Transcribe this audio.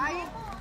라인.